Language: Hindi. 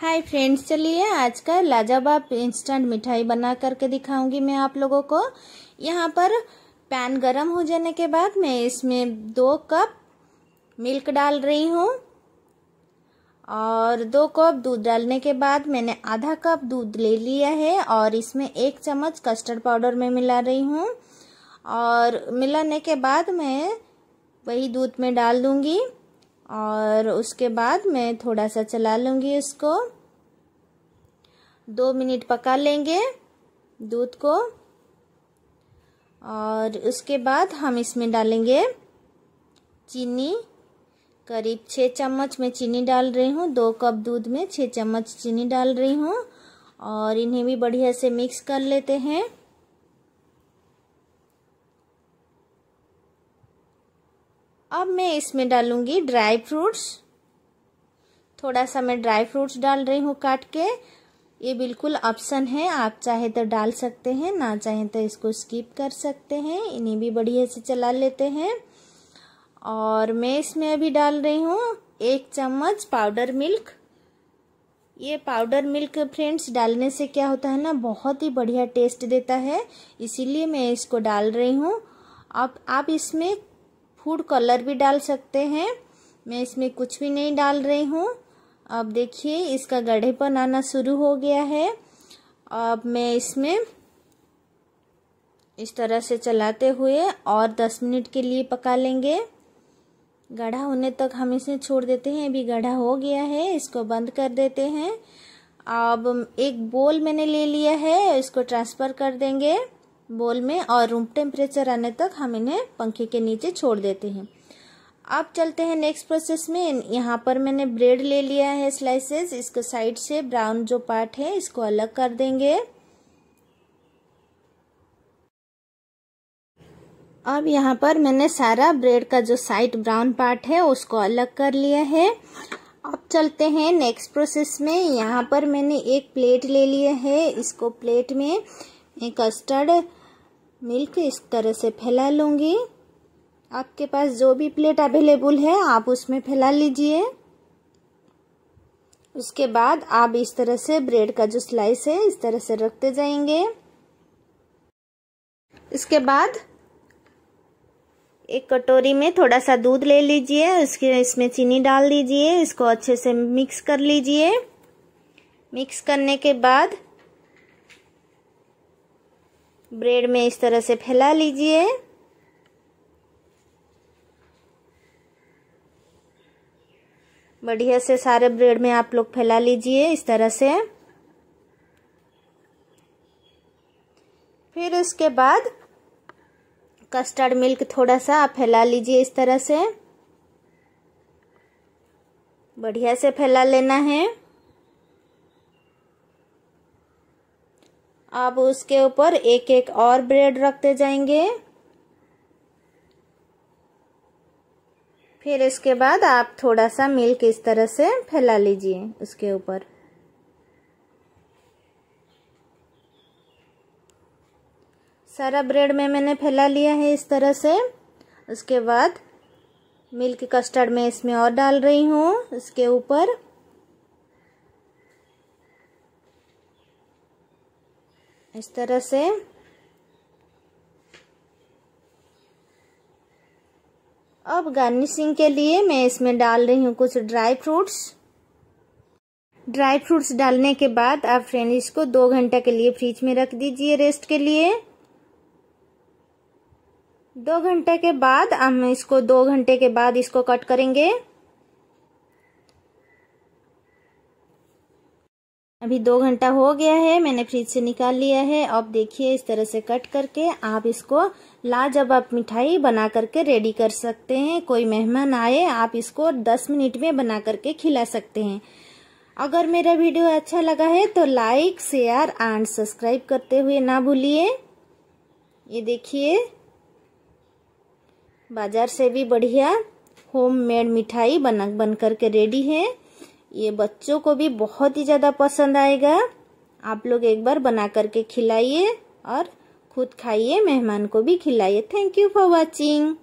हाय फ्रेंड्स, चलिए आज का लाजवाब इंस्टेंट मिठाई बना करके दिखाऊँगी मैं आप लोगों को। यहाँ पर पैन गरम हो जाने के बाद मैं इसमें दो कप मिल्क डाल रही हूँ और दो कप दूध डालने के बाद मैंने आधा कप दूध ले लिया है और इसमें एक चम्मच कस्टर्ड पाउडर में मिला रही हूँ और मिलाने के बाद मैं वही दूध में डाल दूँगी। और उसके बाद मैं थोड़ा सा चला लूँगी इसको दो मिनट पका लेंगे दूध को। और उसके बाद हम इसमें डालेंगे चीनी। करीब छः चम्मच में चीनी डाल रही हूँ। दो कप दूध में छः चम्मच चीनी डाल रही हूँ। और इन्हें भी बढ़िया से मिक्स कर लेते हैं। अब मैं इसमें डालूँगी ड्राई फ्रूट्स। थोड़ा सा मैं ड्राई फ्रूट्स डाल रही हूँ काट के। ये बिल्कुल ऑप्शन है, आप चाहे तो डाल सकते हैं, ना चाहे तो इसको स्किप कर सकते हैं, इन्हें भी बढ़िया से चला लेते हैं। और मैं इसमें अभी डाल रही हूँ एक चम्मच पाउडर मिल्क। ये पाउडर मिल्क फ्रेंड्स, डालने से क्या होता है ना, बहुत ही बढ़िया टेस्ट देता है, इसीलिए मैं इसको डाल रही हूँ। अब आप इसमें फ़ूड कलर भी डाल सकते हैं। मैं इसमें कुछ भी नहीं डाल रही हूँ। अब देखिए, इसका गढ़ेपन आना शुरू हो गया है। अब मैं इसमें इस तरह से चलाते हुए और 10 मिनट के लिए पका लेंगे। गढ़ा होने तक हम इसे छोड़ देते हैं। अभी गढ़ा हो गया है, इसको बंद कर देते हैं। अब एक बोल मैंने ले लिया है, इसको ट्रांसफ़र कर देंगे। बोल में और रूम टेम्परेचर आने तक हम इन्हें पंखे के नीचे छोड़ देते हैं। अब चलते हैं नेक्स्ट प्रोसेस में। यहाँ पर मैंने ब्रेड ले लिया है स्लाइसेस इसको साइड से ब्राउन जो पार्ट है, इसको अलग कर देंगे। अब यहाँ पर मैंने सारा ब्रेड का जो साइड ब्राउन पार्ट है, उसको अलग कर लिया है। अब चलते हैं नेक्स्ट प्रोसेस में। यहाँ पर मैंने एक प्लेट ले लिया है। इसको प्लेट में कस्टर्ड मिल्क इस तरह से फैला लूँगी। आपके पास जो भी प्लेट अवेलेबल है, आप उसमें फैला लीजिए। उसके बाद आप इस तरह से ब्रेड का जो स्लाइस है, इस तरह से रखते जाएँगे। इसके बाद एक कटोरी में थोड़ा सा दूध ले लीजिए, उसके इसमें चीनी डाल दीजिए, इसको अच्छे से मिक्स कर लीजिए। मिक्स करने के बाद ब्रेड में इस तरह से फैला लीजिए। बढ़िया से सारे ब्रेड में आप लोग फैला लीजिए इस तरह से। फिर उसके बाद कस्टर्ड मिल्क थोड़ा सा आप फैला लीजिए इस तरह से। बढ़िया से फैला लेना है। अब उसके ऊपर एक एक और ब्रेड रखते जाएँगे। फिर इसके बाद आप थोड़ा सा मिल्क इस तरह से फैला लीजिए उसके ऊपर। सारा ब्रेड में मैंने फैला लिया है इस तरह से। उसके बाद मिल्क कस्टर्ड में इसमें और डाल रही हूँ। इसके ऊपर इस तरह से। अब गार्निशिंग के लिए मैं इसमें डाल रही हूँ कुछ ड्राई फ्रूट्स ड्राई फ्रूट्स डालने के बाद आप फ्रेंड इसको दो घंटे के लिए फ्रिज में रख दीजिए रेस्ट के लिए। दो घंटे के बाद हम इसको दो घंटे के बाद इसको कट करेंगे। अभी दो घंटा हो गया है, मैंने फ्रिज से निकाल लिया है। अब देखिए, इस तरह से कट करके आप इसको लाजवाब मिठाई बना करके रेडी कर सकते हैं। कोई मेहमान आए, आप इसको 10 मिनट में बना करके खिला सकते हैं। अगर मेरा वीडियो अच्छा लगा है तो लाइक शेयर एंड सब्सक्राइब करते हुए ना भूलिए। ये देखिए, बाज़ार से भी बढ़िया होम मिठाई बना, बन करके रेडी है। ये बच्चों को भी बहुत ही ज़्यादा पसंद आएगा। आप लोग एक बार बना करके खिलाइए और खुद खाइए, मेहमान को भी खिलाइए। Thank you for watching